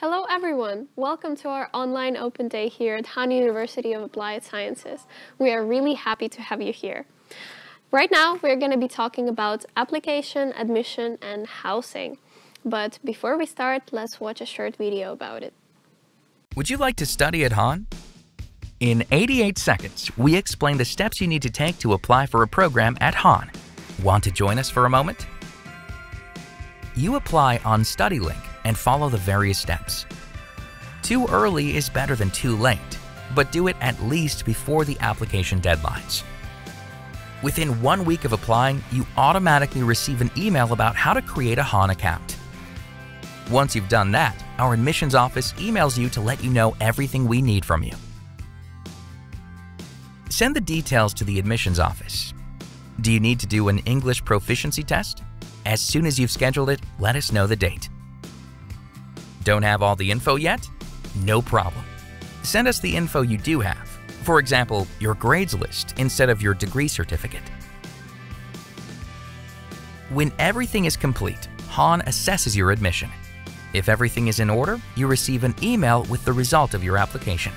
Hello everyone! Welcome to our online open day here at Han University of Applied Sciences. We are really happy to have you here. Right now we're going to be talking about application, admission and housing. But before we start, let's watch a short video about it. Would you like to study at Han? In 88 seconds, we explain the steps you need to take to apply for a program at Han. Want to join us for a moment? You apply on Studielink and follow the various steps. Too early is better than too late, but do it at least before the application deadlines. Within one week of applying, you automatically receive an email about how to create a Han account. Once you've done that, our admissions office emails you to let you know everything we need from you. Send the details to the admissions office. Do you need to do an English proficiency test? As soon as you've scheduled it, let us know the date. Don't have all the info yet? No problem. Send us the info you do have. For example, your grades list instead of your degree certificate. When everything is complete, Han assesses your admission. If everything is in order, you receive an email with the result of your application.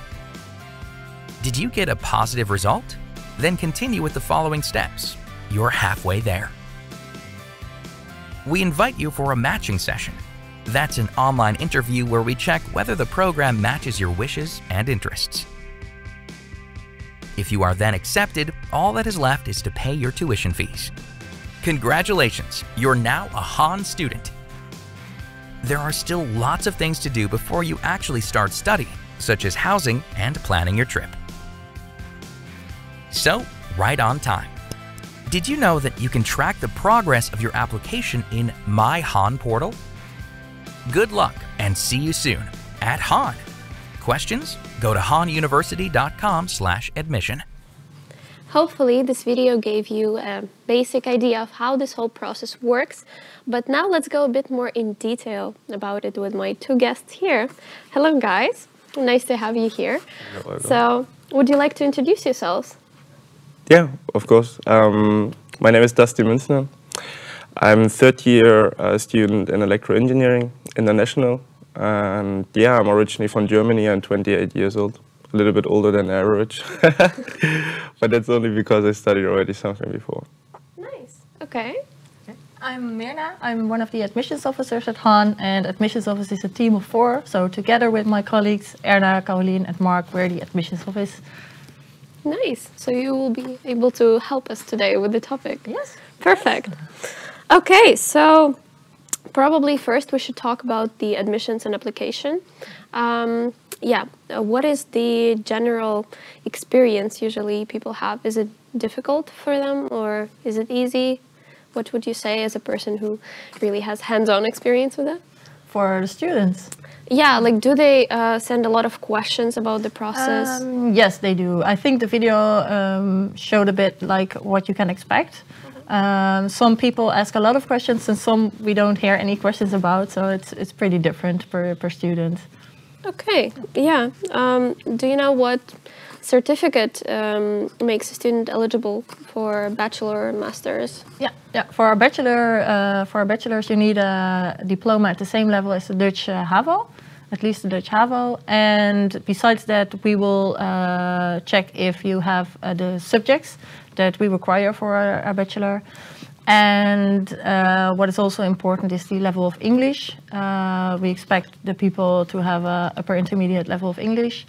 Did you get a positive result? Then continue with the following steps. You're halfway there. We invite you for a matching session that's an online interview where we check whether the program matches your wishes and interests. If you are then accepted, all that is left is to pay your tuition fees. Congratulations, you're now a Han student. There are still lots of things to do before you actually start studying, such as housing and planning your trip. So, right on time. Did you know that you can track the progress of your application in My Han portal? Good luck and see you soon at Han. Questions? Go to hanuniversity.com/admission. Hopefully this video gave you a basic idea of how this whole process works, but now let's go a bit more in detail about it with my two guests here. Hello guys, nice to have you here. Hello, so, would you like to introduce yourselves? Yeah, of course. Um, my name is Dusty Münzner. I'm third year uh, student in electroengineering, international. And yeah, I'm originally from Germany. I'm 28 years old, a little bit older than average. but that's only because I studied already something before. Nice, okay. I'm Mirna. I'm one of the admissions officers at Han, and admissions office is a team of four. So together with my colleagues Erna, Caroline, and Mark, we're the admissions office. Nice. So you will be able to help us today with the topic. Yes. Perfect. Okay, so probably first we should talk about the admissions and application. Um, yeah, uh, what is the general experience usually people have? Is it difficult for them or is it easy? What would you say as a person who really has hands-on experience with it? For the students? Yeah, like do they uh, send a lot of questions about the process? Um, yes, they do. I think the video um, showed a bit like what you can expect. Um, some people ask a lot of questions and some we don't hear any questions about, so it's, it's pretty different per, per student. Okay, yeah. Um, do you know what certificate um, makes a student eligible for bachelor or masters? Yeah, yeah. For a bachelor, uh, for a bachelor's, you need a diploma at the same level as the Dutch uh, HAVO, at least the Dutch HAVO. And besides that, we will uh, check if you have uh, the subjects that we require for a, bachelor. And uh, what is also important is the level of English. Uh, we expect the people to have a upper intermediate level of English.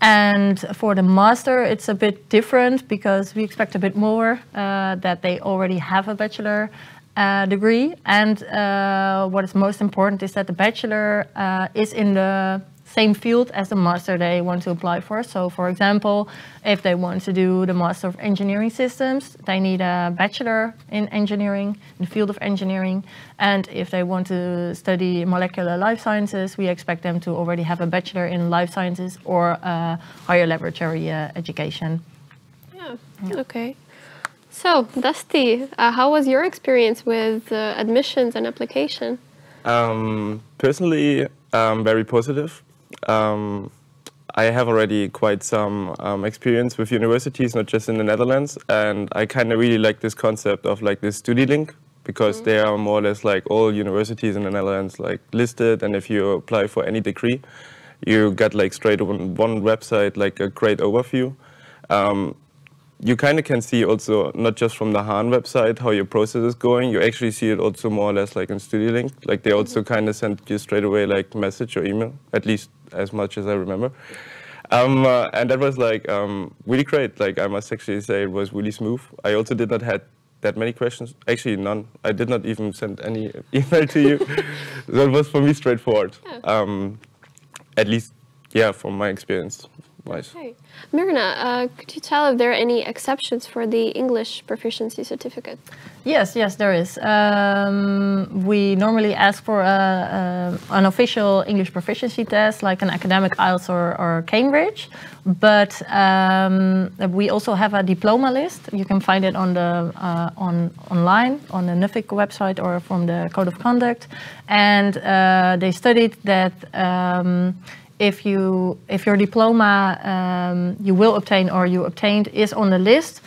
And for the master, it's a bit different because we expect a bit more uh, that they already have a bachelor uh, degree. And uh, what is most important is that the bachelor uh, is in the same field as the master they want to apply for. So for example, if they want to do the Master of Engineering Systems, they need a bachelor in engineering, in the field of engineering. And if they want to study molecular life sciences, we expect them to already have a bachelor in life sciences or a higher laboratory uh, education. Yeah, yeah. okay. So, Dusty, uh, how was your experience with uh, admissions and application? Um, personally, um, very positive. Um, I have already quite some um, experience with universities, not just in the Netherlands, and I kind of really like this concept of like this Studielink because mm. they are more or less like all universities in the Netherlands like listed and if you apply for any degree you get like straight on one website like a great overview. Um, you kind of can see also not just from the Han website how your process is going. You actually see it also more or less like in Studielink. Like they also mm-hmm. kind of send you straight away like message or email, at least as much as I remember. Um, uh, and that was like um, really great. Like I must actually say it was really smooth. I also did not had that many questions. Actually, none. I did not even send any email to you. that was for me straightforward. Yeah. Um, at least, yeah, from my experience wise. Okay. Mirna, uh, could you tell if there are any exceptions for the English proficiency certificate? Yes, yes, there is. Um, we normally ask for a, a, an official English proficiency test, like an academic IELTS or, or Cambridge. But um, we also have a diploma list. You can find it on the uh, on online on the Nuffic website or from the Code of Conduct. And uh, they studied that. Um, if you if your diploma um, you will obtain or you obtained is on the list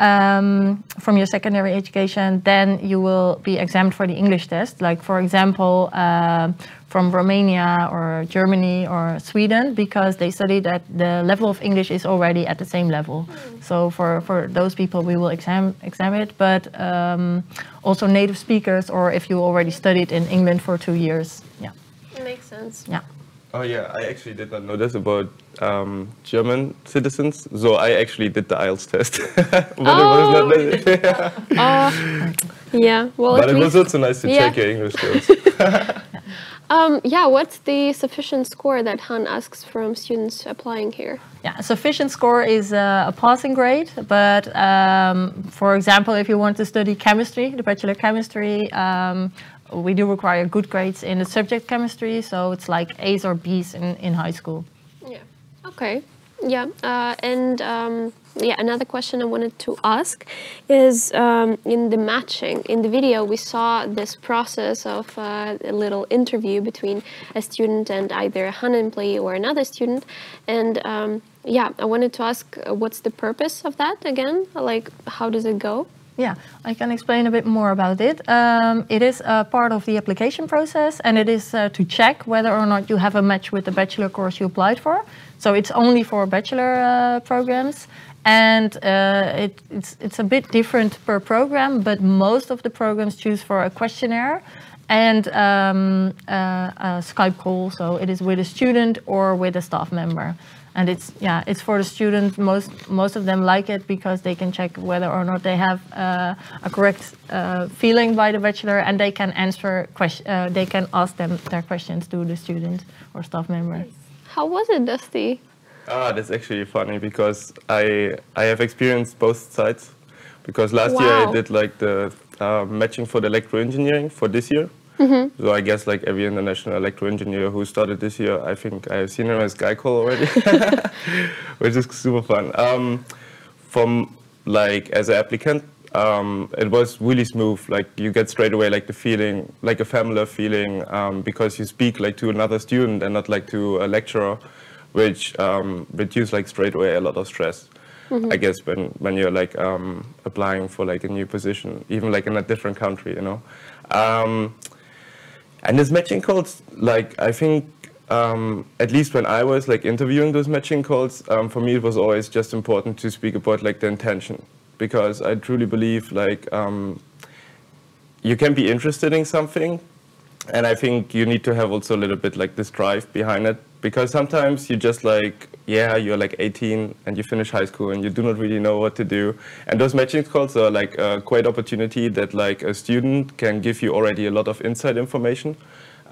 um, from your secondary education, then you will be exempt for the English test. Like for example, uh, from Romania or Germany or Sweden, because they study that the level of English is already at the same level. So for, for those people, we will exam, examine it, but um, also native speakers, or if you already studied in England for two years. Yeah. It makes sense. Yeah. Oh yeah, I actually did not know this about um, German citizens. So I actually did the IELTS test, but oh. it was not. yeah. Uh, yeah. Well, but it was also nice to yeah. check your English skills. um, yeah. What's the sufficient score that Han asks from students applying here? Yeah, sufficient score is uh, a passing grade. But um, for example, if you want to study chemistry, the bachelor chemistry, um, we do require good grades in the subject chemistry, so it's like A's or B's in, in high school. Yeah. Okay. Yeah. Uh, and um, yeah, another question I wanted to ask is um, in the matching. In the video, we saw this process of uh, a little interview between a student and either a Han employee or another student. And um, yeah, I wanted to ask uh, what's the purpose of that again? Like, how does it go? Yeah, I can explain a bit more about it. Um, it is a part of the application process and it is uh, to check whether or not you have a match with the bachelor course you applied for. So it's only for bachelor uh, programs and uh, it, it's, it's a bit different per program, but most of the programs choose for a questionnaire and um, uh, a Skype call. So it is with a student or with a staff member. And it's yeah it's for the students most most of them like it because they can check whether or not they have uh, a correct uh, feeling by the bachelor and they can answer question uh, they can ask them their questions to the student or staff member how was it dusty ah that's actually funny because i i have experienced both sides because last wow. year i did like the uh, matching for the electro engineering for this year Mm -hmm. So I guess like every international electro engineer who started this year, I think I've seen him as guy Call already, which is super fun. Um, from like as an applicant, um, it was really smooth. Like you get straight away like the feeling, like a familiar feeling, um, because you speak like to another student and not like to a lecturer, which um, reduces like straight away a lot of stress. Mm -hmm. I guess when when you're like um, applying for like a new position, even like in a different country, you know. Um, and this matching calls, like I think, um, at least when I was like interviewing those matching calls, um, for me it was always just important to speak about like the intention, because I truly believe like um, you can be interested in something, and I think you need to have also a little bit like this drive behind it because sometimes you just like yeah you're like 18 and you finish high school and you do not really know what to do. And those matching calls are like a great opportunity that like a student can give you already a lot of inside information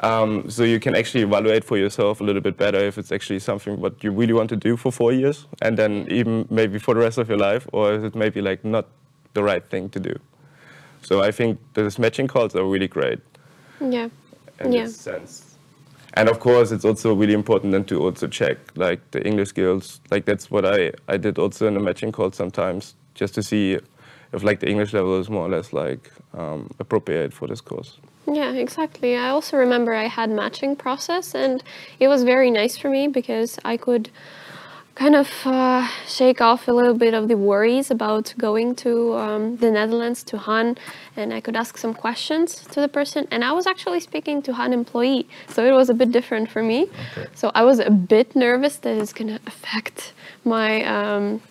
um, so you can actually evaluate for yourself a little bit better if it's actually something what you really want to do for four years and then even maybe for the rest of your life or is it maybe like not the right thing to do? So I think those matching calls are really great. Yeah. In yeah. this sense. And of course it's also really important then to also check like the english skills. Like that's what i i did also in the matching call sometimes just to see if like the english level is more or less like um, appropriate for this course yeah exactly i also remember i had matching process and it was very nice for me because i could kind of uh, shake off a little bit of the worries about going to um, the Netherlands to Han, and I could ask some questions to the person. And I was actually speaking to Han employee, so it was a bit different for me. Okay. So I was a bit nervous that it's gonna affect my um,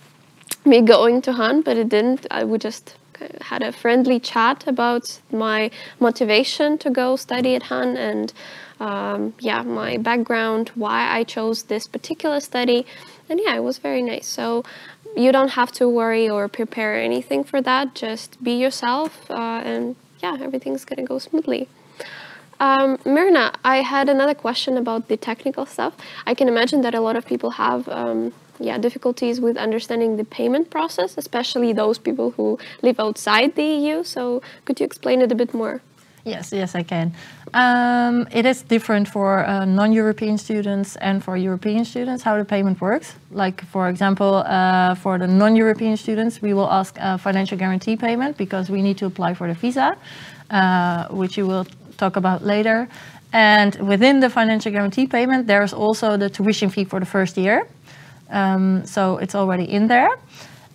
me going to Han, but it didn't. I would just had a friendly chat about my motivation to go study at Han and um, yeah, my background, why I chose this particular study. And yeah, it was very nice. So you don't have to worry or prepare anything for that. Just be yourself uh, and yeah, everything's going to go smoothly. Um, Mirna, I had another question about the technical stuff. I can imagine that a lot of people have um, yeah, difficulties with understanding the payment process, especially those people who live outside the EU. So could you explain it a bit more? Yes, yes, I can. Um, it is different for uh, non-European students and for European students how the payment works. Like, for example, uh, for the non-European students, we will ask a financial guarantee payment because we need to apply for the visa, uh, which you will talk about later. And within the financial guarantee payment, there's also the tuition fee for the first year. Um, so it's already in there.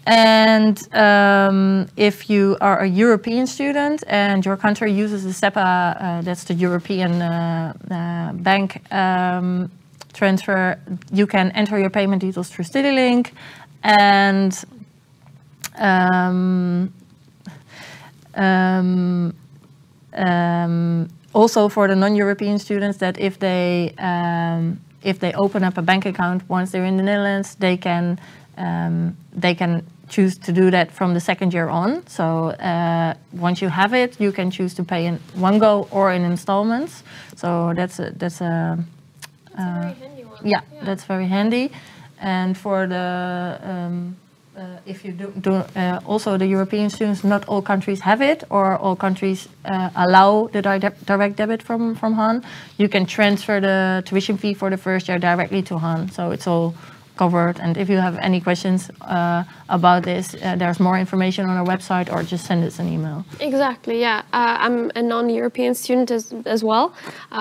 And um, if you are a European student and your country uses the SEPA, uh, that's the European uh, uh, bank um, transfer, you can enter your payment details through Studielink. And um, um, um, also for the non-European students that if they if they open up a bank account once they're in the Netherlands, they can um, they can choose to do that from the second year on. So uh, once you have it, you can choose to pay in one go or in installments. So that's a, that's a, uh, a yeah, yeah, that's very handy. And for the um, uh, if you do, do uh, also the European students, not all countries have it, or all countries uh, allow the di direct debit from from Han. You can transfer the tuition fee for the first year directly to Han, so it's all covered. And if you have any questions uh, about this, uh, there's more information on our website or just send us an email. Exactly, yeah. Uh, I'm a non-European student as, as well.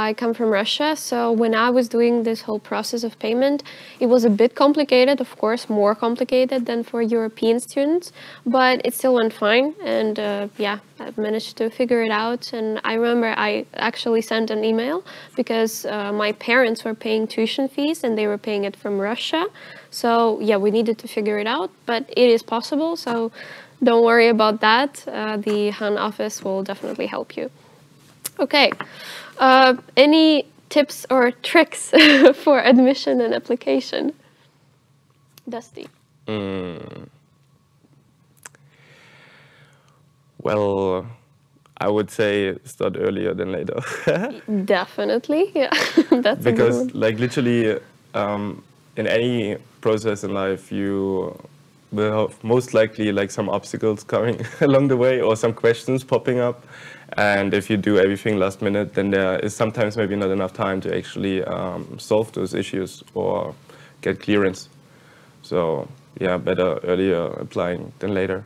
I come from Russia, so when I was doing this whole process of payment, it was a bit complicated, of course, more complicated than for European students, but it still went fine. And uh, yeah, I've managed to figure it out. And I remember I actually sent an email because uh, my parents were paying tuition fees and they were paying it from Russia. So yeah, we needed to figure it out, but it is possible. So don't worry about that. Uh, the Han office will definitely help you. Okay, uh, any tips or tricks for admission and application? Dusty. Mm. Well, I would say start earlier than later. Definitely, yeah. That's because like literally um, in any process in life, you will have most likely like some obstacles coming along the way or some questions popping up. And if you do everything last minute, then there is sometimes maybe not enough time to actually um, solve those issues or get clearance. So yeah, better earlier applying than later.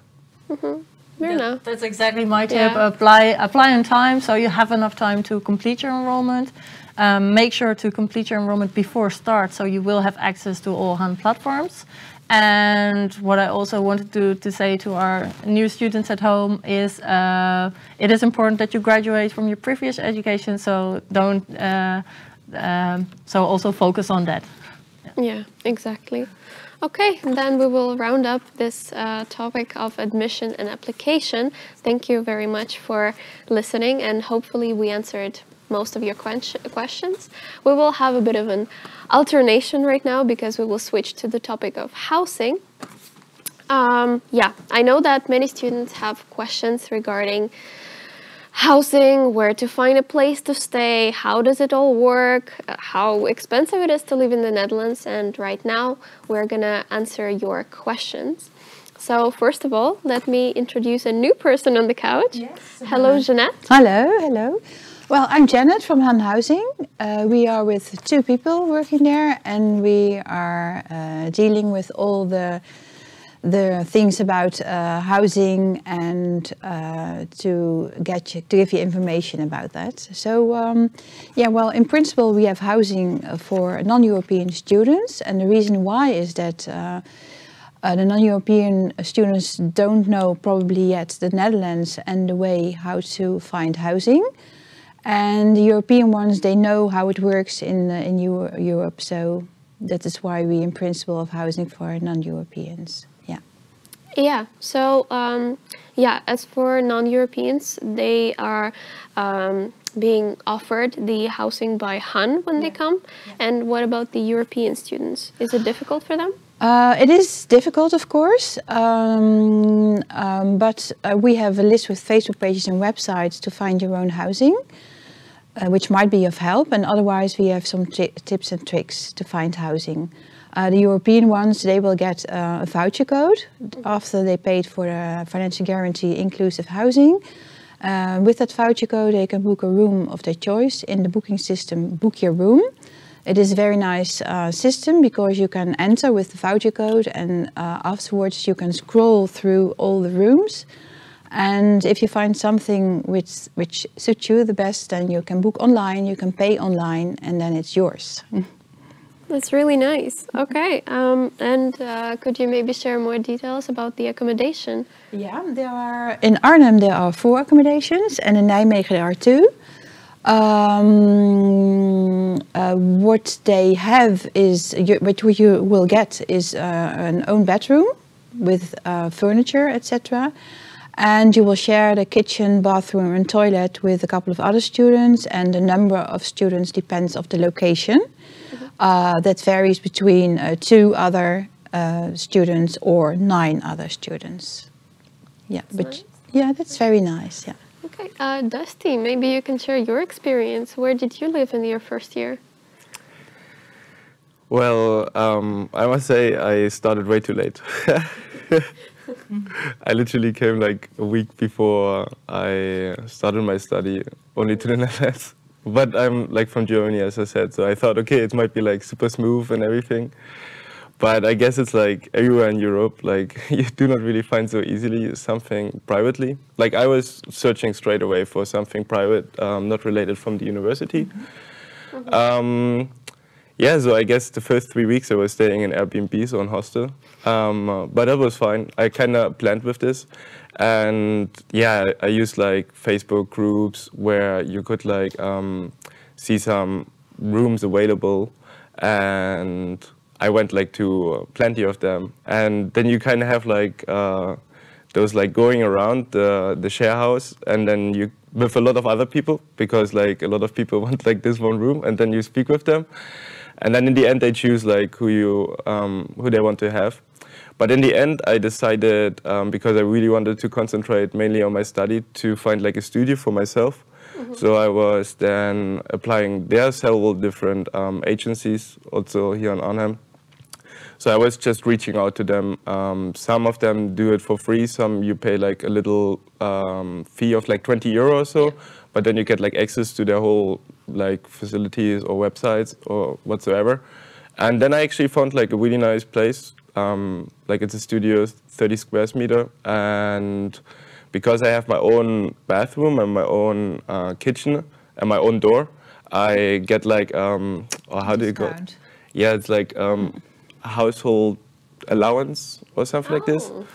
Mm -hmm. That, that's exactly my tip. Yeah. Apply, apply in time so you have enough time to complete your enrollment. Um, make sure to complete your enrollment before start so you will have access to all Han platforms. And what I also wanted to, to say to our new students at home is uh, it is important that you graduate from your previous education, so don't, uh, um, so also focus on that. Yeah, yeah exactly. Okay, then we will round up this uh, topic of admission and application. Thank you very much for listening and hopefully we answered most of your questions. We will have a bit of an alternation right now because we will switch to the topic of housing. Um, yeah, I know that many students have questions regarding housing, where to find a place to stay, how does it all work, how expensive it is to live in the Netherlands, and right now we're gonna answer your questions. So first of all, let me introduce a new person on the couch. Yes. Hello, Jeannette. Hello, hello. Well, I'm Jeannette from Han Housing. Uh, we are with two people working there and we are uh, dealing with all the the things about uh, housing and uh, to get you, to give you information about that. So um, yeah, well, in principle, we have housing for non-European students, and the reason why is that. Uh, uh, the non-European students don't know probably yet the Netherlands and the way how to find housing. And the European ones, they know how it works in, in Euro Europe. So that is why we in principle have housing for non-Europeans. Yeah. So um, yeah, as for non-Europeans, they are um, being offered the housing by HAN when yeah. they come. Yeah. And what about the European students? Is it difficult for them? Uh, it is difficult, of course, um, um, but uh, we have a list with Facebook pages and websites to find your own housing uh, which might be of help. And otherwise, we have some tips and tricks to find housing. Uh, the European ones, they will get uh, a voucher code after they paid for the financial guarantee inclusive housing. Uh, with that voucher code, they can book a room of their choice in the booking system Book Your Room. It is a very nice uh, system because you can enter with the voucher code and uh, afterwards you can scroll through all the rooms and if you find something which, which suits you the best, then you can book online, you can pay online, and then it's yours. That's really nice. Okay, um, and uh, could you maybe share more details about the accommodation? Yeah, there are in Arnhem there are four accommodations, and in Nijmegen there are two. Um, uh, what they have is you, what you will get is uh, an own bedroom with uh, furniture, etc and you will share the kitchen, bathroom and toilet with a couple of other students and the number of students depends of the location. Mm -hmm. uh, that varies between uh, two other uh, students or nine other students. Yeah, that's but nice. yeah, that's very nice. Yeah. Okay, uh, Dusty, maybe you can share your experience. Where did you live in your first year? Well, um, I must say I started way too late. I literally came like a week before I started my study only to the Netherlands. But I'm like from Germany, as I said, so I thought, okay, it might be like super smooth and everything. But I guess it's like everywhere in Europe, like you do not really find so easily something privately. Like I was searching straight away for something private, um, not related from the university. Mm -hmm. um, yeah, so I guess the first three weeks I was staying in Airbnb, so in hostel. Um, uh, but that was fine. I kind of planned with this. And yeah, I used like Facebook groups where you could like um, see some rooms available. And I went like to plenty of them. And then you kind of have like uh, those like going around the, the share house and then you with a lot of other people because like a lot of people want like this one room and then you speak with them and then in the end they choose like who you um, who they want to have. But in the end, I decided um, because I really wanted to concentrate mainly on my study to find like a studio for myself. Mm -hmm. So I was then applying. There are several different um, agencies also here in Arnhem. So I was just reaching out to them. Um, some of them do it for free. Some you pay like a little um, fee of like 20 euro or so, but then you get like access to their whole like facilities or websites or whatsoever. And then I actually found like a really nice place. Um, like it's a studio, 30 square meter, and because I have my own bathroom and my own uh, kitchen and my own door, I get like um, or how do you go? Yeah, it's like um, household allowance or something oh. like this. Oh.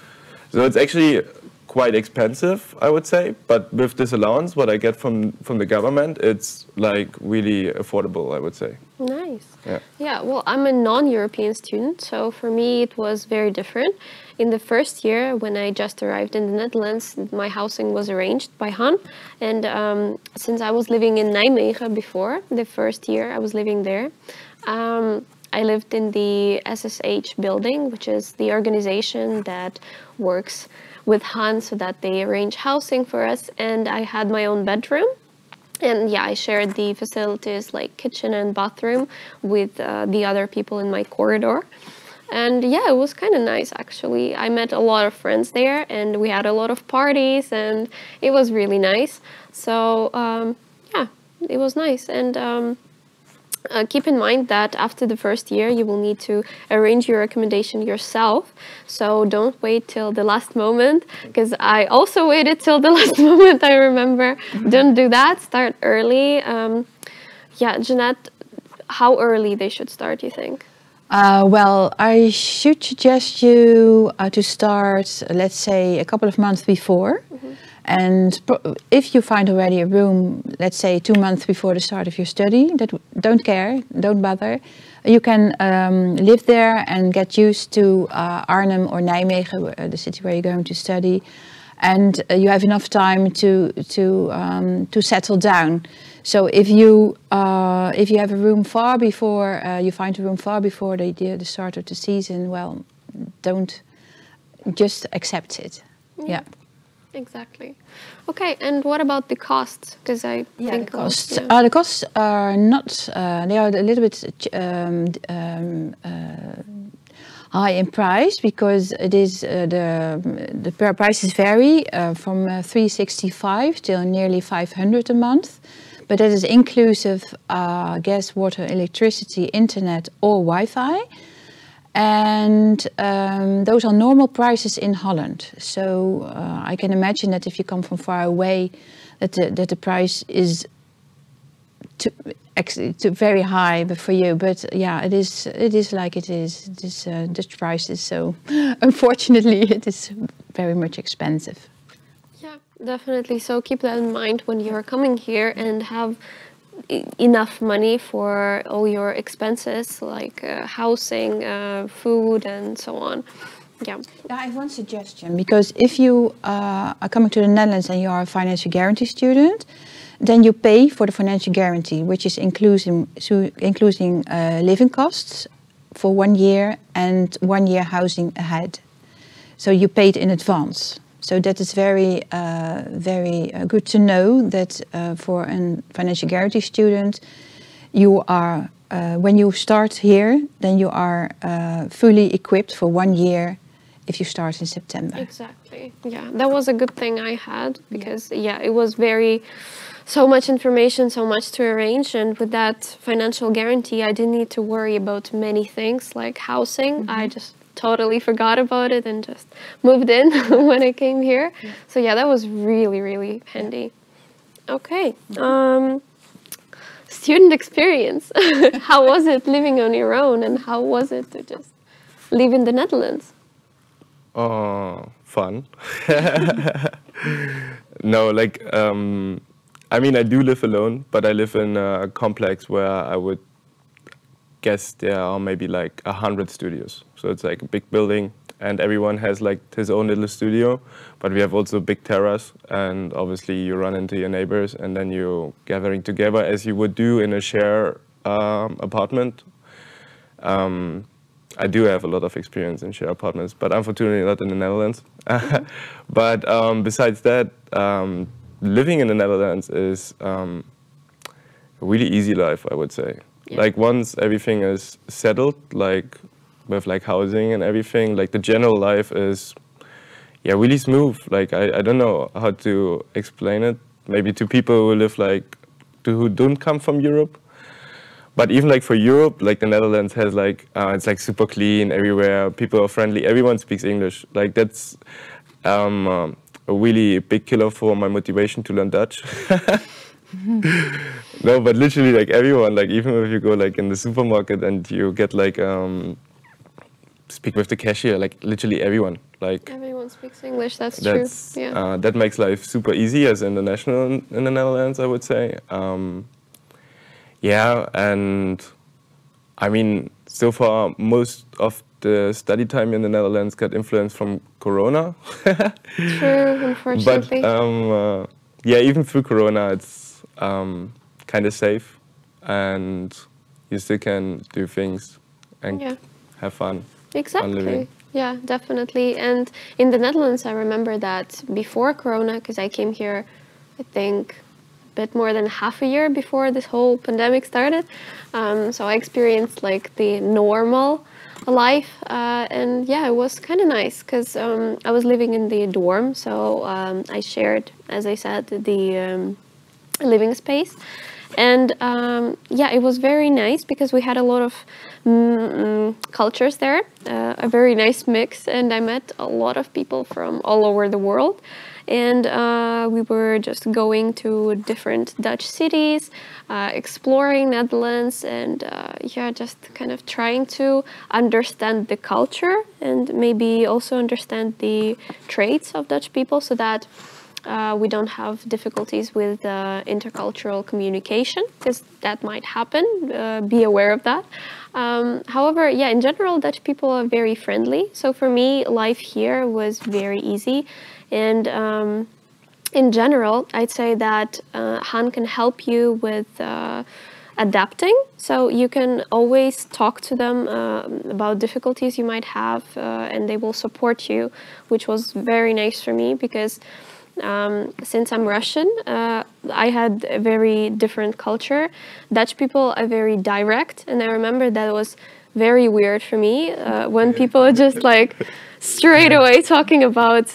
So it's actually quite expensive, I would say. But with this allowance, what I get from from the government, it's like really affordable, I would say. Nice. Yeah. Yeah. Well, I'm a non-European student, so for me it was very different. In the first year, when I just arrived in the Netherlands, my housing was arranged by Han, and um, since I was living in Nijmegen before the first year, I was living there. Um, I lived in the SSH building, which is the organization that works with Han so that they arrange housing for us and I had my own bedroom and yeah, I shared the facilities like kitchen and bathroom with uh, the other people in my corridor. And yeah, it was kind of nice actually. I met a lot of friends there and we had a lot of parties and it was really nice. So um, yeah, it was nice. And um, uh, keep in mind that after the first year you will need to arrange your accommodation yourself. So don't wait till the last moment because i also waited till the last moment i remember. Don't do that. Start early. Um, yeah jeannette how early they should start you think? Uh, well, I should suggest you uh, to start, let's say, a couple of months before. And if you find already a room, let's say two months before the start of your study, that don't care, don't bother. You can um, live there and get used to uh, Arnhem or Nijmegen, uh, the city where you're going to study, and uh, you have enough time to to um, to settle down. So if you uh, if you have a room far before uh, you find a room far before the, the the start of the season, well, don't just accept it. yeah. Exactly okay and what about the costs because i think the costs. yeah. Uh, the costs are not. Uh, they are a little bit um, um, uh, high in price because it is uh, the the per- prices vary uh, from uh, 365 till nearly 500 a month. But that is inclusive uh, gas, water, electricity, internet, or Wi-Fi. And um, those are normal prices in Holland. So uh, I can imagine that if you come from far away, that the, that the price is too, actually too very high for you. But yeah, it is it is like it is. This uh, Dutch prices. So unfortunately, it is very much expensive. Yeah, definitely. So keep that in mind when you're coming here and have enough money for all your expenses like uh, housing, uh, food, and so on. Yeah. I have one suggestion because if you uh, are coming to the Netherlands and you are a financial guarantee student, then you pay for the financial guarantee, which is including so including uh, living costs for one year and one year housing ahead. So you paid in advance. So that is very uh, very uh, good to know that uh, for a financial guarantee student, you are uh, when you start here, then you are uh, fully equipped for one year if you start in September. Exactly. Yeah, that was a good thing I had because yeah, it was very so much information, so much to arrange, and with that financial guarantee, I didn't need to worry about many things like housing. I just totally forgot about it and just moved in when I came here. So yeah, that was really really handy. Okay. Um, student experience. how was it living on your own, and how was it to just live in the Netherlands? Oh, fun. no, like, um, I mean, I do live alone, but I live in a complex where I would guess there are maybe like a hundred studios. So it's like a big building, and everyone has like his own little studio. But we have also big terrace, and obviously you run into your neighbors, and then you're gathering together as you would do in a share um, apartment. Um, I do have a lot of experience in share apartments, but unfortunately not in the Netherlands. but um, besides that, um, living in the Netherlands is um, a really easy life, I would say. Yeah. Like once everything is settled, like with like housing and everything, like the general life is, yeah, really smooth. Like I, I don't know how to explain it. Maybe to people who live like, to who don't come from Europe, but even like for Europe, like the Netherlands has like uh, it's like super clean everywhere. People are friendly. Everyone speaks English. Like that's um, a really big killer for my motivation to learn Dutch. no, but literally like everyone, like even if you go like in the supermarket and you get like um, speak with the cashier, like literally everyone, like Everyone speaks English. That's, that's true. Yeah. uh, that makes life super easy as international in, in the Netherlands, I would say. Um, yeah, and I mean, so far most of the study time in the Netherlands got influenced from Corona. true. Unfortunately. but um, uh, yeah, even through Corona, it's um, kind of safe, and you still can do things and Yeah. have fun. Exactly. Yeah, definitely. And in the Netherlands, I remember that before Corona, because I came here, I think, a bit more than half a year before this whole pandemic started. Um, so I experienced like the normal life, uh, and yeah, it was kind of nice because um, I was living in the dorm, so um, I shared, as I said, the um, living space. And um, yeah, it was very nice because we had a lot of mm, cultures there, uh, a very nice mix, and I met a lot of people from all over the world. And uh, we were just going to different Dutch cities, uh, exploring Netherlands, and uh, yeah, just kind of trying to understand the culture and maybe also understand the traits of Dutch people so that uh, we don't have difficulties with uh, intercultural communication because that might happen. Uh, be aware of that. Um, however, yeah, in general, Dutch people are very friendly. So for me, life here was very easy. And um, in general, I'd say that uh, Han can help you with uh, adapting. So you can always talk to them uh, about difficulties you might have, uh, and they will support you, which was very nice for me because um, since I'm Russian, uh, I had a very different culture. Dutch people are very direct, and I remember that was very weird for me uh, when people are just like straight away talking about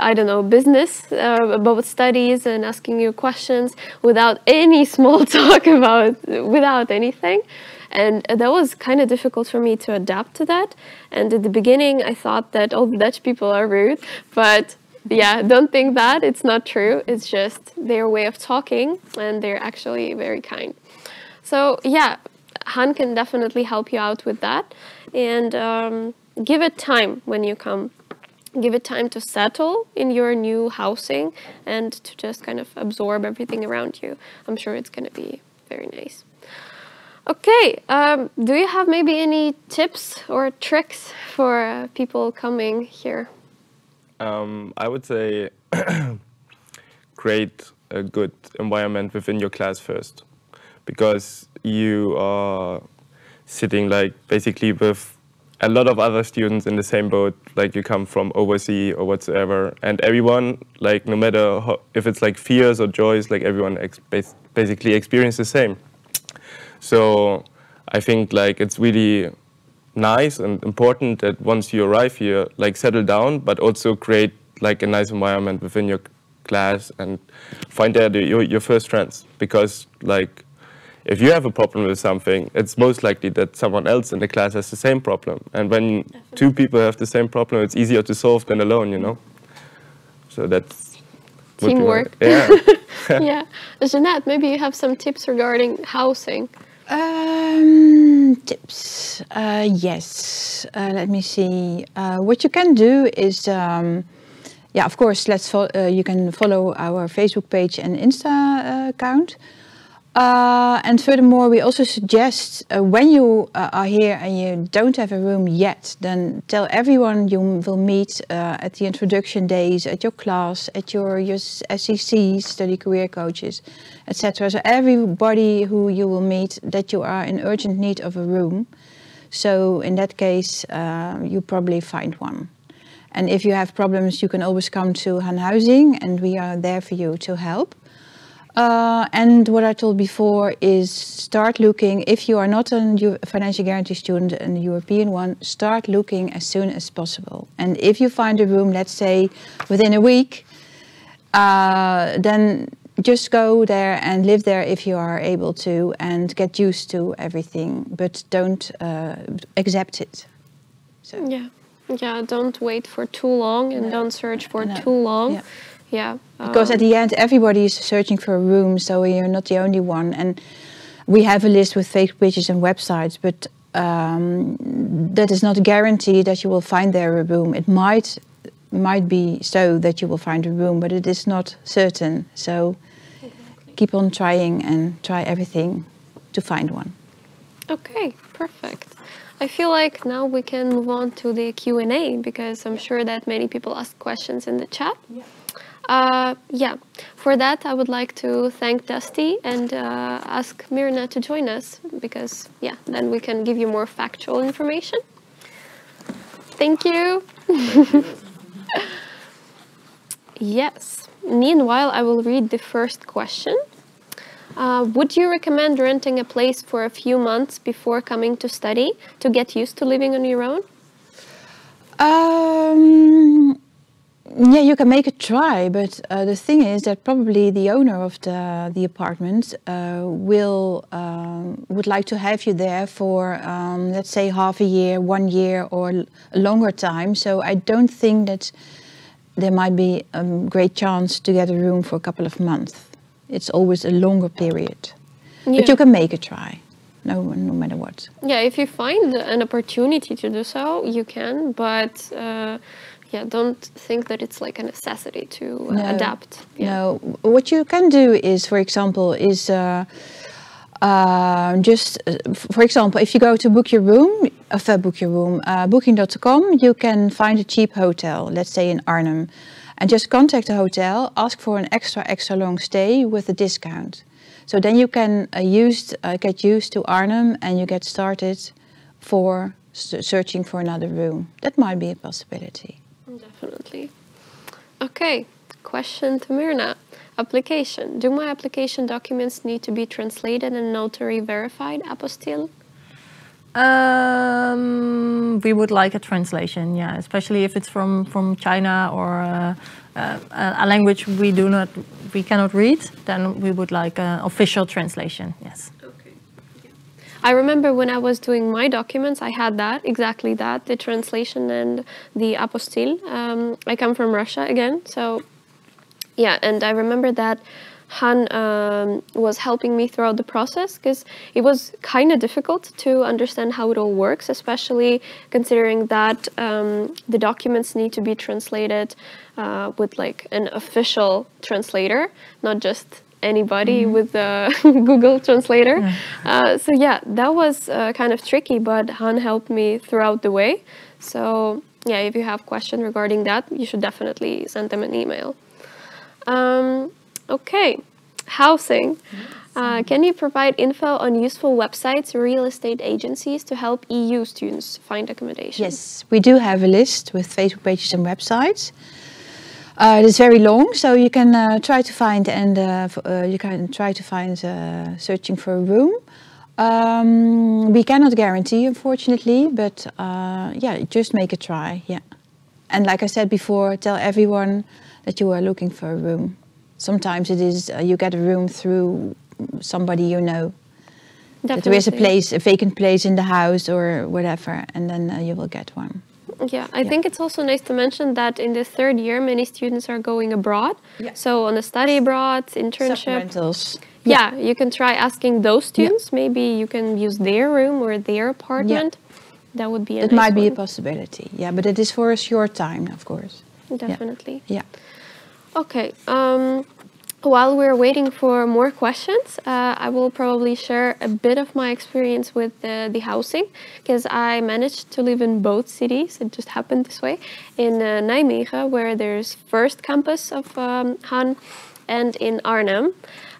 I don't know business, uh, about studies, and asking you questions without any small talk about without anything. And that was kind of difficult for me to adapt to that. And at the beginning, I thought that all the Dutch people are rude, but yeah, don't think that. It's not true. It's just their way of talking, and they're actually very kind. So, yeah, Han can definitely help you out with that. And um, give it time when you come. Give it time to settle in your new housing and to just kind of absorb everything around you. I'm sure it's going to be very nice. Okay, um, do you have maybe any tips or tricks for uh, people coming here? Um, I would say create a good environment within your class first, because you are sitting like basically with a lot of other students in the same boat, like you come from overseas or whatsoever, and everyone, like no matter how, if it's like fears or joys, like everyone ex basically experiences the same. So I think like it's really nice and important that once you arrive here, like settle down, but also create like a nice environment within your class and find there your, your first friends. Because like if you have a problem with something, it's most likely that someone else in the class has the same problem. And when Definitely. two people have the same problem, it's easier to solve than alone, you know? So that's teamwork. Yeah. yeah. Jeannette, maybe you have some tips regarding housing. Um, tips. Uh, yes. Uh, let me see. Uh, what you can do is, um, yeah, of course, let's uh, you can follow our Facebook page and Insta uh, account. Uh, and furthermore, we also suggest uh, when you uh, are here and you don't have a room yet, then tell everyone you will meet uh, at the introduction days, at your class, at your, your SCCs, study career coaches, etc. So everybody who you will meet that you are in urgent need of a room. So in that case, uh, you probably find one. And if you have problems, you can always come to Han Housing and we are there for you to help. Uh, and what I told before is start looking, if you are not a financial guarantee student, and a European one, start looking as soon as possible. And if you find a room, let's say within a week, uh, then just go there and live there if you are able to and get used to everything, but don't uh, accept it. So. Yeah, yeah, don't wait for too long and no. don't search for no. too long. Yeah yeah. Because um, at the end, everybody is searching for a room, so you're not the only one. And we have a list with fake pages and websites, but um, that is not a guarantee that you will find there a room. It might might be so that you will find a room, but it is not certain. So exactly. keep on trying and try everything to find one. Okay, perfect. I feel like now we can move on to the Q&A because I'm sure that many people ask questions in the chat. Yeah. Uh, yeah, for that I would like to thank Dusty and uh, ask Mirna to join us because, yeah, then we can give you more factual information. Thank you. yes. Meanwhile, I will read the first question. Uh, would you recommend renting a place for a few months before coming to study to get used to living on your own? Um, yeah, you can make a try, but uh, the thing is that probably the owner of the the apartment uh, will um, would like to have you there for um, let's say half a year, one year, or a longer time. So I don't think that there might be a great chance to get a room for a couple of months. It's always a longer period, Yeah. but you can make a try, no no matter what. Yeah, if you find an opportunity to do so, you can, but uh, yeah, don't think that it's like a necessity to uh, No, adapt. Yeah. No, what you can do is, for example, is uh, uh, just, uh, for example, if you go to book your room, uh, book your room, uh, booking.com, you can find a cheap hotel, let's say in Arnhem, and just contact the hotel, ask for an extra, extra long stay with a discount. So then you can uh, used, uh, get used to Arnhem and you get started for s- searching for another room. That might be a possibility. Definitely. Okay, question to Mirna. Application. Do my application documents need to be translated and notary verified apostille? Um, we would like a translation, yeah, especially if it's from from China or uh, uh, a language we do not, we cannot read. Then we would like an official translation. Yes. I remember when I was doing my documents, I had that, exactly that, the translation and the apostille. Um, I come from Russia again, so yeah, and I remember that Han um, was helping me throughout the process because it was kind of difficult to understand how it all works, especially considering that um, the documents need to be translated uh, with like an official translator, not just anybody with the Google Translator. Uh, so yeah, that was uh, kind of tricky, but Han helped me throughout the way. So yeah, if you have questions regarding that, you should definitely send them an email. Um, okay, housing. Uh, can you provide info on useful websites, real estate agencies to help EU students find accommodation? Yes, we do have a list with Facebook pages and websites. Uh, it is very long, so you can uh, try to find and uh, f- uh, you can try to find uh, searching for a room. Um, we cannot guarantee, unfortunately, but uh, yeah, just make a try. Yeah, and like I said before, tell everyone that you are looking for a room. Sometimes it is uh, you get a room through somebody you know. That there is a place, a vacant place in the house or whatever, and then uh, you will get one. Yeah, I think it's also nice to mention that in the third year, many students are going abroad. Yeah. So on a study abroad, internship. rentals. Yeah, you can try asking those students. Maybe you can use their room or their apartment. That would be a It nice might be a possibility. Yeah, but it is for a short time, of course. Definitely. Yeah. Okay. Um, while we're waiting for more questions, uh, I will probably share a bit of my experience with the, the housing because I managed to live in both cities. It just happened this way in uh, Nijmegen, where there's first campus of um, Han, and in Arnhem.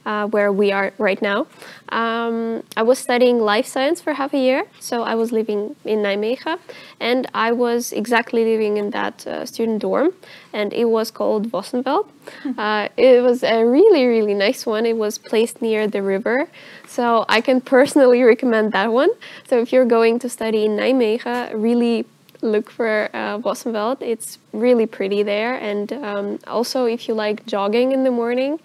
Uh, where we are right now. Um, I was studying life science for half a year, so I was living in Nijmegen, and I was exactly living in that uh, student dorm, and it was called Vossenveld. Uh, it was a really, really nice one. It was placed near the river, so I can personally recommend that one. So if you're going to study in Nijmegen, really look for uh, Vossenveld. It's really pretty there, and um, also if you like jogging in the morning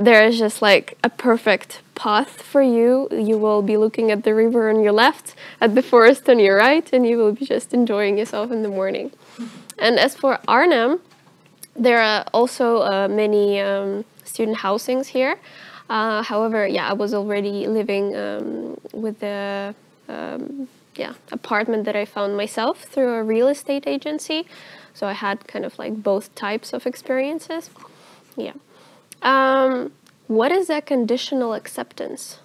there is just like a perfect path for you. You will be looking at the river on your left, at the forest on your right, and you will be just enjoying yourself in the morning. And as for Arnhem, there are also uh, many um, student housings here. Uh, however, yeah, I was already living um, with the um, yeah apartment that I found myself through a real estate agency, so I had kind of like both types of experiences. Yeah. Um, what is a conditional acceptance?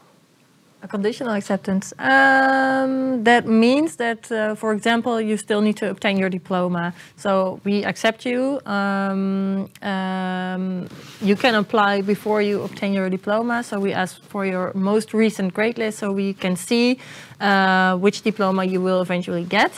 A conditional acceptance. Um, that means that, uh, for example, you still need to obtain your diploma. So we accept you. Um, um, you can apply before you obtain your diploma. So we ask for your most recent grade list so we can see uh, which diploma you will eventually get.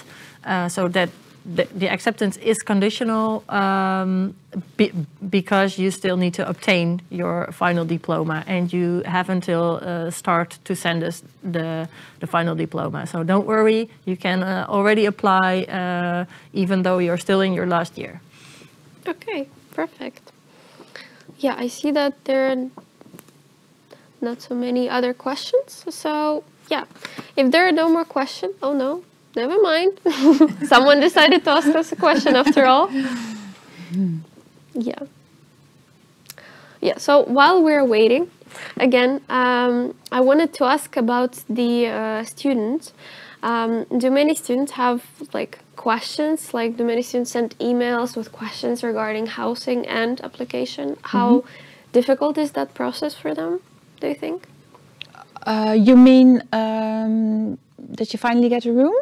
Uh, so that the, acceptance is conditional um, be, because you still need to obtain your final diploma and you have until uh, start to send us the, the final diploma. So don't worry, you can uh, already apply uh, even though you're still in your last year. Okay, perfect. Yeah, I see that there are not so many other questions. So, yeah, if there are no more questions, oh no, never mind. Someone decided to ask us a question after all. Yeah. Yeah, so while we're waiting, again, um, I wanted to ask about the uh, students. Um, do many students have like questions? Like, do many students send emails with questions regarding housing and application? How difficult is that process for them? Do you think? Uh, you mean um, that you finally get a room?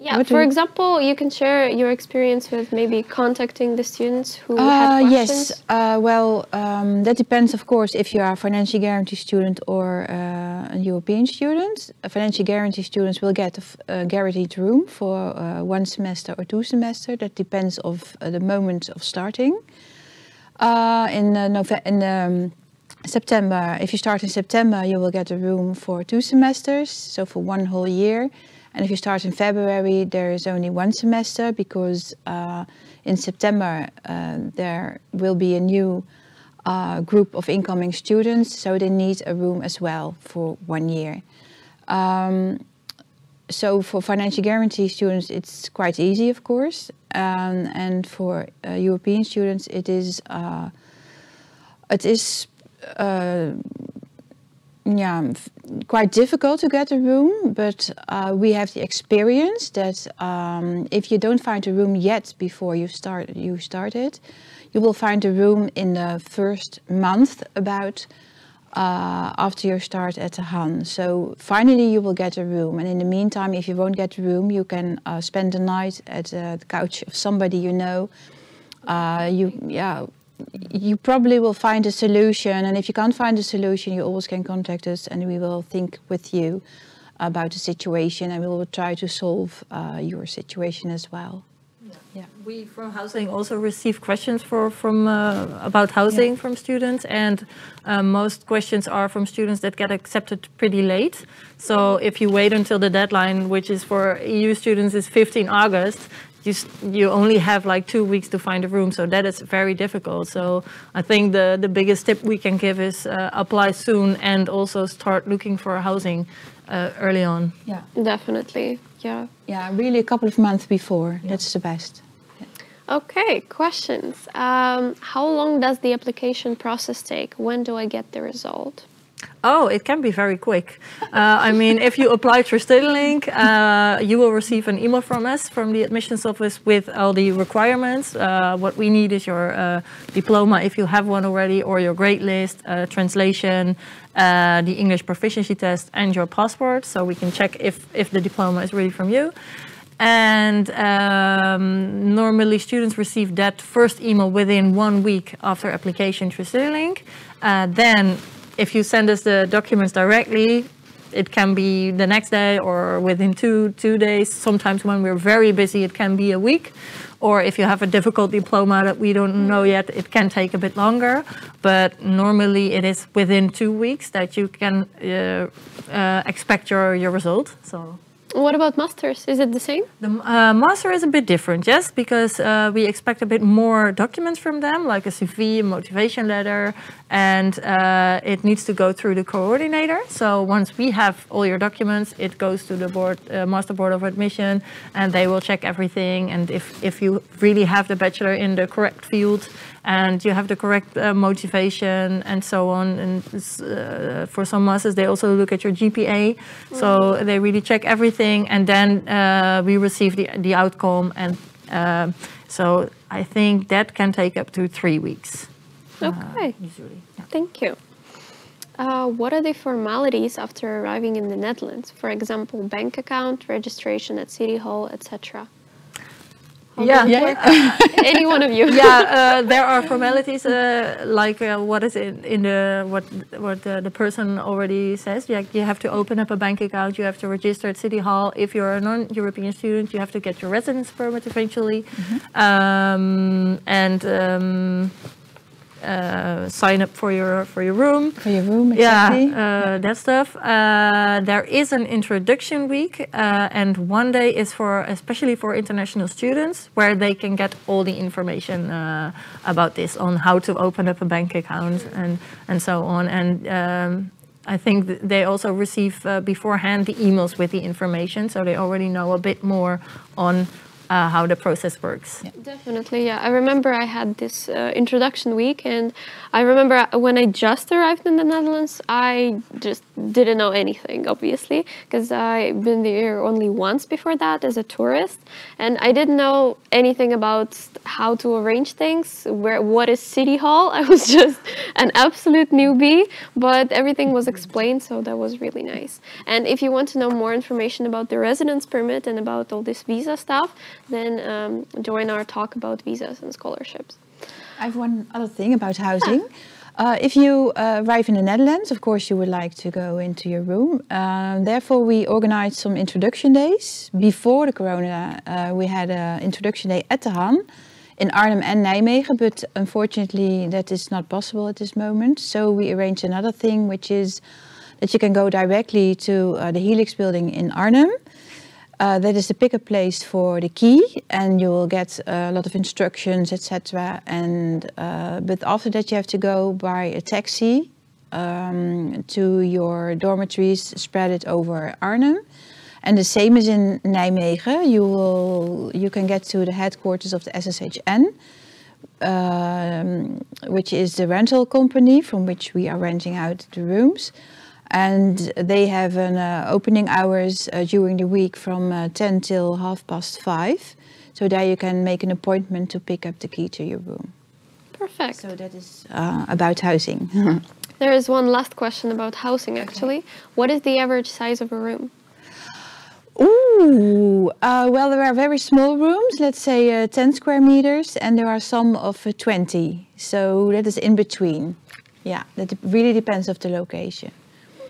Yeah. What For example, you can share your experience with maybe contacting the students who Uh, had questions. yes. Uh, well, um, that depends, of course, if you are a financial guarantee student or uh, a European student. A financial guarantee students will get a, guaranteed room for uh, one semester or two semester. That depends of uh, the moment of starting. Uh, in uh, Nove- in um, September, if you start in September, you will get a room for two semesters, so for one whole year. And if you start in February, there is only one semester because uh, in September uh, there will be a new uh, group of incoming students, so they need a room as well for one year. Um, so for financial guarantee students, it's quite easy, of course, um, and for uh, European students, it is uh, it is uh, yeah quite difficult to get a room. But uh, we have the experience that um, if you don't find a room yet before you start you start it, you will find a room in the first month about uh, after your start at the Han. So finally, you will get a room. And in the meantime, if you won't get a room, you can uh, spend the night at uh, the couch of somebody you know. Uh, you, yeah, you probably will find a solution. And if you can't find a solution, you always can contact us, and we will think with you about the situation, and we will try to solve uh, your situation as well. Yeah. We from housing also receive questions for from uh, about housing from students, and uh, most questions are from students that get accepted pretty late. So if you wait until the deadline, which is for EU students, is 15 August. You, you only have like two weeks to find a room, so that is very difficult. So I think the, the biggest tip we can give is uh, apply soon and also start looking for housing uh, early on. Yeah. Definitely. Yeah. Yeah, really a couple of months before. That's the best. Okay, questions. Um, how long does the application process take? When do I get the result? Oh, it can be very quick. Uh, I mean, if you apply through Studielink, uh, you will receive an email from us, from the admissions office, with all the requirements. Uh, what we need is your uh, diploma, if you have one already, or your grade list, uh, translation, uh, the English proficiency test, and your passport, so we can check if, if the diploma is really from you. And um, normally students receive that first email within one week after application through Studielink. Uh, then if you send us the documents directly, it can be the next day or within two two days. Sometimes when we're very busy, it can be a week. Or if you have a difficult diploma that we don't know yet, it can take a bit longer. But normally it is within two weeks that you can uh, uh, expect your, your result. So. What about masters? Is it the same? The uh, master is a bit different, yes, because uh, we expect a bit more documents from them, like a CV, a motivation letter, and uh, it needs to go through the coordinator. So once we have all your documents, it goes to the board, uh, master board of admission, and they will check everything. And if if you really have the bachelor in the correct field, and you have the correct uh, motivation and so on. And uh, for some masters, they also look at your GPA, so they really check everything, and then uh, we receive the the outcome. And um so I think that can take up to three weeks Okay, usually. Yeah. thank you. Uh, what are the formalities after arriving in the Netherlands? For example, bank account, registration at City Hall, etc. How Yeah. does it work? Any one of you? yeah, uh, there are formalities uh, like uh, what is in, in the what what the, the person already says. Like you have to open up a bank account, you have to register at City Hall. If you're a non-European student, you have to get your residence permit eventually, um, and. Um, uh, sign up for your for your room. For your room, exactly. Yeah, uh, that stuff. Uh, there is an introduction week, uh, and one day is for especially for international students, where they can get all the information uh, about this on how to open up a bank account and and so on. And um, I think they also receive uh, beforehand the emails with the information, so they already know a bit more on uh, how the process works. Definitely, yeah. I remember I had this uh, introduction week, and I remember when I just arrived in the Netherlands, I just didn't know anything, obviously, because I've been there only once before that as a tourist, and I didn't know anything about how to arrange things, where what is City Hall. I was just an absolute newbie, but everything was explained, so that was really nice. And if you want to know more information about the residence permit and about all this visa stuff, then um, join our talk about visas and scholarships. I have one other thing about housing. Uh, if you uh, arrive in the Netherlands, of course, you would like to go into your room. Um, therefore, we organized some introduction days. Before the corona, uh, we had an introduction day at the Han in Arnhem and Nijmegen, but unfortunately, that is not possible at this moment. So we arranged another thing, which is that you can go directly to uh, the Helix building in Arnhem. Uh, that is the pickup place for the key, and you will get a lot of instructions, etc. And uh, but after that, you have to go by a taxi um, to your dormitories, spread it over Arnhem. And the same is in Nijmegen. You will you can get to the headquarters of the SSHN, um, which is the rental company from which we are renting out the rooms and they have an uh, opening hours uh, during the week from uh, 10 till half past 5 so there you can make an appointment to pick up the key to your room Perfect. so that is uh, about housing There is one last question about housing actually. What is the average size of a room? Ooh, uh, well, there are very small rooms, let's say uh, 10 square meters, and there are some of uh, 20. So that is in between. Yeah, that really depends of the location.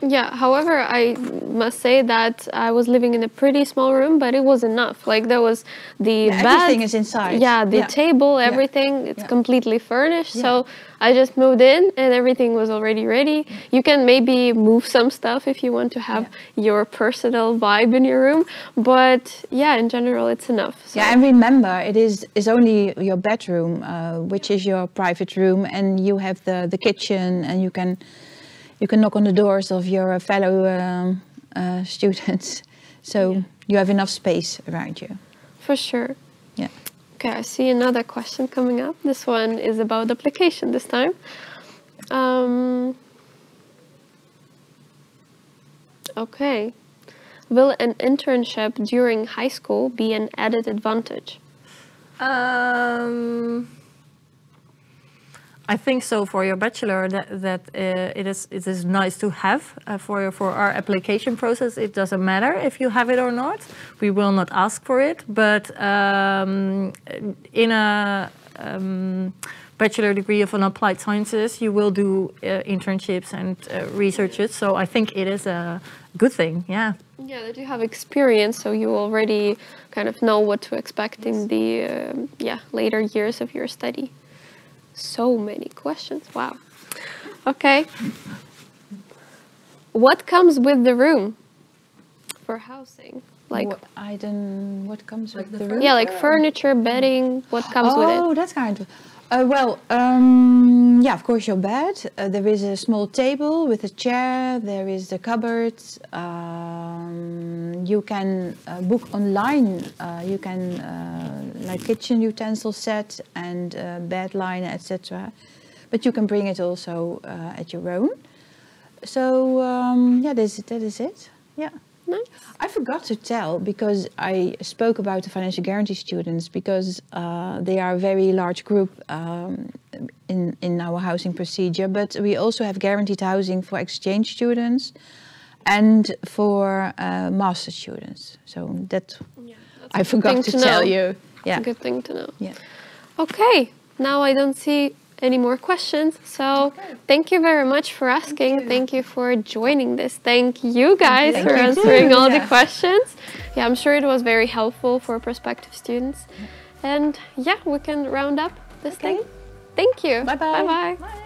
Yeah, however, I must say that I was living in a pretty small room, but it was enough. Like there was the Yeah, bed, everything is inside. Yeah, the Yeah. table, everything, it's Yeah. completely furnished. So I just moved in and everything was already ready. You can maybe move some stuff if you want to have your personal vibe in your room, but yeah, in general, it's enough. So. Yeah, and remember, it is is only your bedroom, uh, which is your private room, and you have the the kitchen, and you can you can knock on the doors of your fellow um, uh, students. So you have enough space around you. For sure. Yeah. Okay, I see another question coming up. This one is about application this time. Um, okay. Will an internship during high school be an added advantage? Um, I think so for your bachelor that that uh, it is it is nice to have uh, for your, for our application process. It doesn't matter if you have it or not. We will not ask for it, but um, in a um, bachelor degree of an applied sciences, you will do uh, internships and uh, researches. So I think it is a good thing. Yeah. Yeah, that you have experience, so you already kind of know what to expect in the um yeah later years of your study. So many questions. Wow. Okay. What comes with the room for housing? Like What, I don't. What comes with the room? yeah, like furniture, bedding. What comes oh, with it? Oh, that's kind of. Uh, well, um, yeah, of course, your bed. Uh, there is a small table with a chair. There is the cupboard. Um, you can uh, book online. Uh, you can uh, like kitchen utensil set and uh, bed line, etc. But you can bring it also at your own. So um, yeah, that is that is it. Yeah. I forgot to tell because I spoke about the financial guarantee students because uh, they are a very large group um, in in our housing procedure. But we also have guaranteed housing for exchange students and for uh, master students. So that I forgot to, to tell know. you. It's Yeah. a good thing to know. Yeah. Okay, now I don't see any more questions. So thank you very much for asking. Thank you, for joining this. Thank you guys Thank for you answering too. all the questions. Yeah, I'm sure it was very helpful for prospective students. And yeah, we can round up this thing. Thank you. Bye-bye. Bye bye.